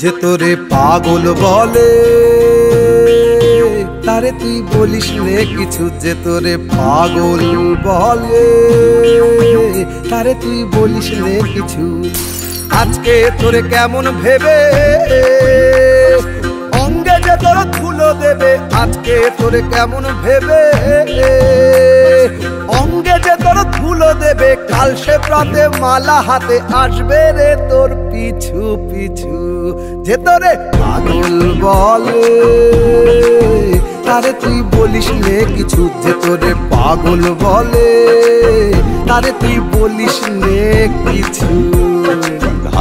যে তোরে পাগল বলে, তারে তুই বলিস রে কিছু। যে তোরে পাগল বলে, তারে তুই বলিস রে কিছু। আজকে তোরে কেমন ভেবে, অঙ্গে যে তোর ধুলো দেবে, আজকে তোরে কেমন ভেবে অঙ্গে যে তোর ধুলো দেবে, কাল সে প্রাতে মালা হাতে আসবে রে তোর পিছু পিছু। যে তোরে পাগল বলে, তারে তুই বলিস নে কিছু। যে তোরে পাগল বলে, তারে তুই বলিস নে কিছু।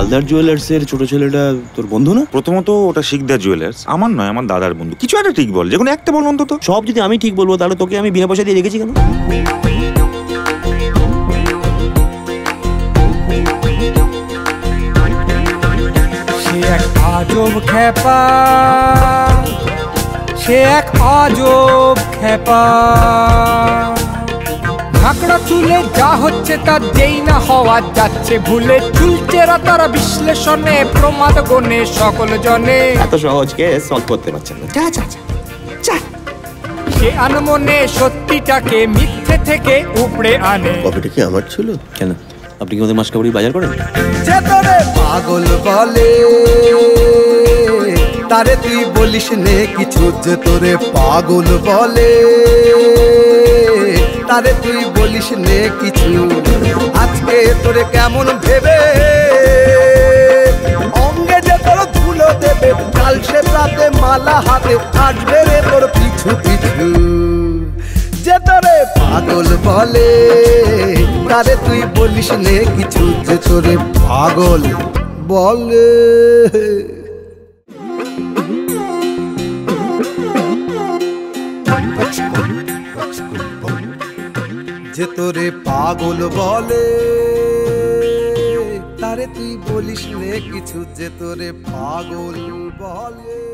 হালদার জুয়েলার্স এর ছোট ছেলেটা তোর বন্ধু না? প্রথমত ওটা শিকদার জুয়েলার্স আমার নয় আমার দাদার বন্ধু। কিছু একটা ঠিক বল যে কোনো একটা বল অন্তত। সব যদি আমি ঠিক বলব তাহলে তোকে আমি বিনা পয়সা দিয়ে রেখেছি কেন? সে এক আজব খেপা সে এক আজব খেপা ঝাঁকড়া চুলে যা হচ্ছে তা যেই না হওয়া যাচ্ছে। ভুলে চুলচেরা তারা বিশ্লেষণে প্রমাদ গণে সকল জনে। এত সহজ কে সলভ করতে পারছেন না। যা যা সে আনমনে সত্যিটাকে মিথ্যে থেকে উপড়ে আনে। কফিটা কি আমার ছিল? কেন? আপনি কি ওদের মাসকাবাড়ি বাজার করেন? তোরে পাগল বলে তারে তুই বলিস নে কিছু। যে তোরে পাগল বলে তারে তুই বলিস নে কিছু? আজকে তোরে কেমন ভেবে? অঙ্গে যে তোর ধুলো দেবে, কাল সে রাতে মালা হাতে আসবে রে তোর পিছু পিছু। যে তোরে পাগল বলে, তারে তুই বলিস নে কিছু? যে তোরে পাগল বলে। যে তোরে পাগল বলে। তারে তুই বলিস রে কিছু যে তোরে পাগল বলে।